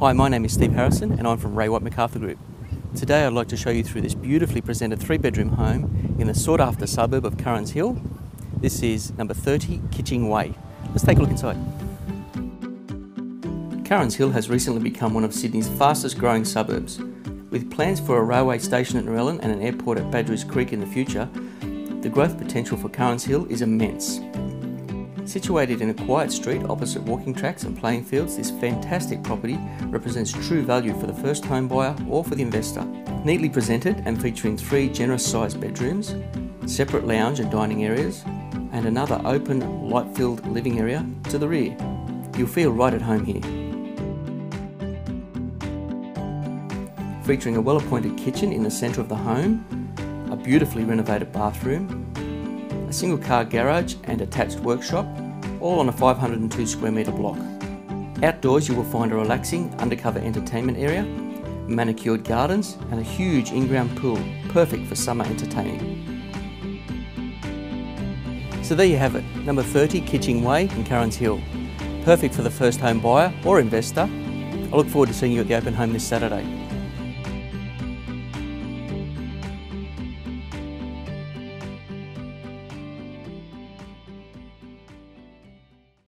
Hi, my name is Steve Harrison and I'm from Ray White Macarthur Group. Today I'd like to show you through this beautifully presented three bedroom home in the sought after suburb of Currans Hill. This is number 30 Kitching Way. Let's take a look inside. Currans Hill has recently become one of Sydney's fastest growing suburbs. With plans for a railway station at Narellan and an airport at Badgerys Creek in the future, the growth potential for Currans Hill is immense. Situated in a quiet street opposite walking tracks and playing fields, this fantastic property represents true value for the first home buyer or for the investor. Neatly presented and featuring three generous sized bedrooms, separate lounge and dining areas, and another open, light filled living area to the rear. You'll feel right at home here. Featuring a well appointed kitchen in the centre of the home, a beautifully renovated bathroom, a single car garage and attached workshop, all on a 502 square metre block. Outdoors you will find a relaxing undercover entertainment area, manicured gardens and a huge in-ground pool, perfect for summer entertaining. So there you have it, number 30 Kitching Way in Currans Hill. Perfect for the first home buyer or investor. I look forward to seeing you at the open home this Saturday.